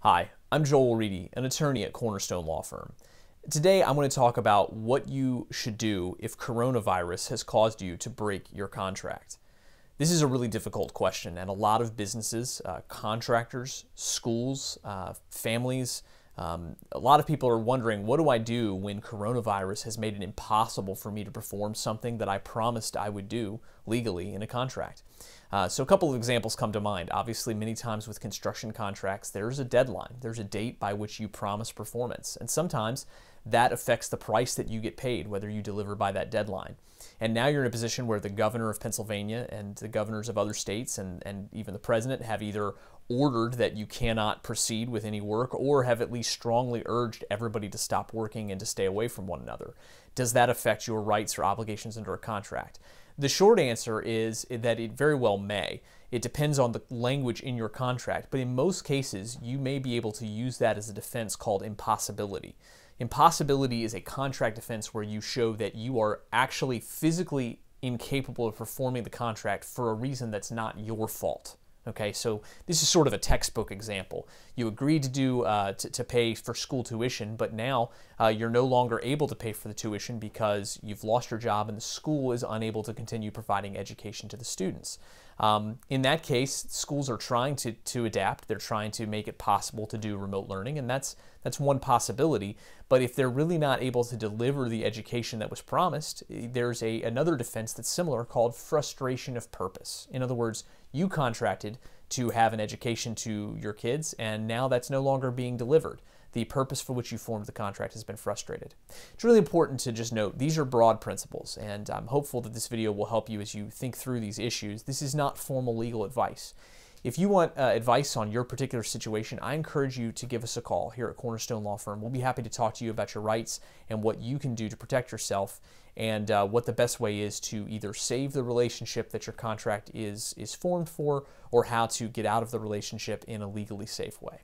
Hi, I'm Joel Ready, an attorney at Cornerstone Law Firm. Today I'm going to talk about what you should do if coronavirus has caused you to break your contract. This is a really difficult question, and a lot of businesses, uh, contractors, schools, uh, families, um, a lot of people are wondering, what do I do when coronavirus has made it impossible for me to perform something that I promised I would do legally in a contract? Uh, so a couple of examples come to mind. Obviously, many times with construction contracts, there's a deadline. There's a date by which you promise performance. And sometimes that affects the price that you get paid, whether you deliver by that deadline. And now you're in a position where the governor of Pennsylvania and the governors of other states and, and even the president have either ordered that you cannot proceed with any work or have at least strongly urged everybody to stop working and to stay away from one another. Does that affect your rights or obligations under a contract? The short answer is that it very well may. It depends on the language in your contract, but in most cases, you may be able to use that as a defense called impossibility. Impossibility is a contract defense where you show that you are actually physically incapable of performing the contract for a reason that's not your fault. Okay, so this is sort of a textbook example. You agreed to do uh, to, to, pay for school tuition, but now uh, you're no longer able to pay for the tuition because you've lost your job and the school is unable to continue providing education to the students. Um, in that case, schools are trying to, to adapt. They're trying to make it possible to do remote learning, and that's that's one possibility. But if they're really not able to deliver the education that was promised, there's a another defense that's similar called frustration of purpose. In other words, you contracted to have an education to your kids, and now that's no longer being delivered. The purpose for which you formed the contract has been frustrated. It's really important to just note these are broad principles, and I'm hopeful that this video will help you as you think through these issues. This is not formal legal advice. If you want uh, advice on your particular situation, I encourage you to give us a call here at Cornerstone Law Firm. We'll be happy to talk to you about your rights and what you can do to protect yourself and uh, what the best way is to either save the relationship that your contract is, is formed for or how to get out of the relationship in a legally safe way.